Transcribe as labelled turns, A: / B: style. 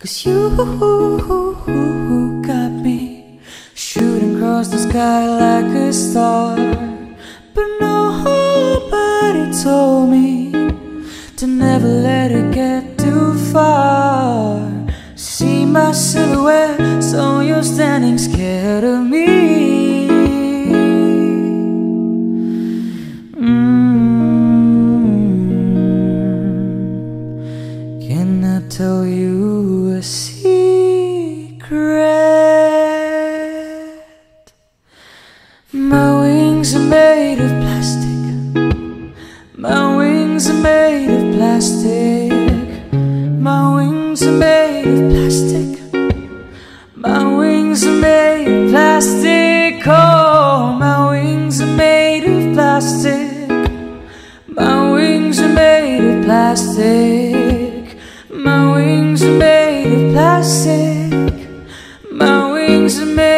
A: Cause you got me shooting across the sky like a star. But nobody told me to never let it get too far. See my silhouette, so you're standing scared of me. Mm. Can I tell you secret? My wings are made of plastic. My wings are made of plastic. My wings are made of plastic. My wings are made of plastic. Oh, my wings are made of plastic. My wings are made of plastic plastic. My wings are made.